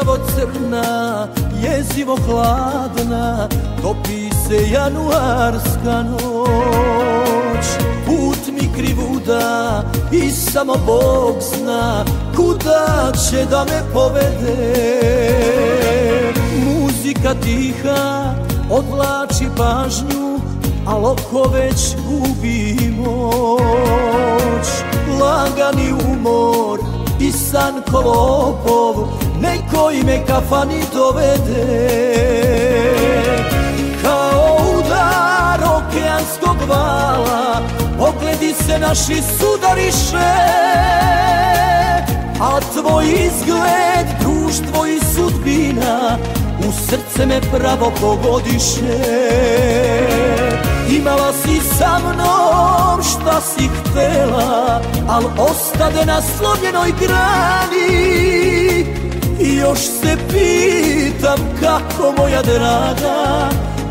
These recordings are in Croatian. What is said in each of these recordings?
blistavo crna, jezivo hladna, topi se januarska noć. Put mi krivuda i samo Bog zna, kuda će da me povede. Muzika tiha odvlači pažnju, a loko već gubi moć. Lagani umor i san kolopov Neko ime kafani dovede. Kao udar okeanskog vala Pogledi se naši sudariše. A tvoj izgled, društvo i sudbina U srce me pravo pogodiše Imala si sa mnom šta si htela Al ostade na slomljenoj grani. I još se pitam kako moja draga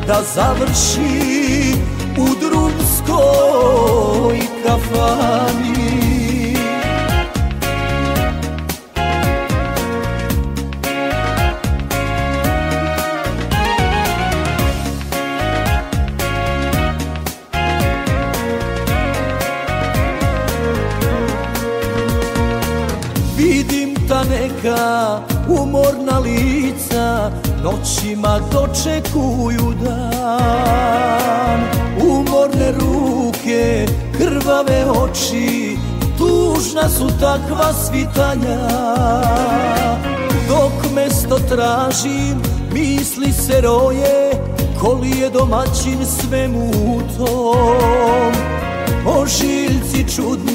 Da završi u drumskoj Neka umorna lica Noćima dočekuju dan. Umorne ruke, krvave oči Tužna su takva svitanja. Dok mesto tražim, misli se roje Koli je domaćin svemu tom. Ožiljci čudni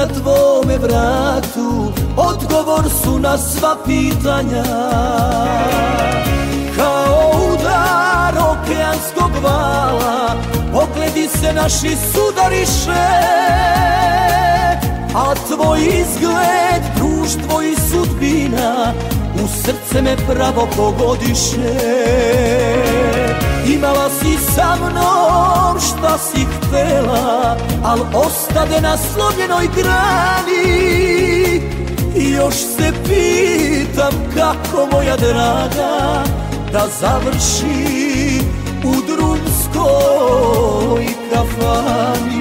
na tvome vratu Odgovor su na sva pitanja. Kao udar okeanskog vala Pogledi se naši sudariše A tvoj izgled, društvo i sudbina U srce me pravo pogodiše. Imala si sa mnom šta si htela Al ostade na slomljenoj grani. I još se pitam kako moja draga Da završi u drumskoj kafani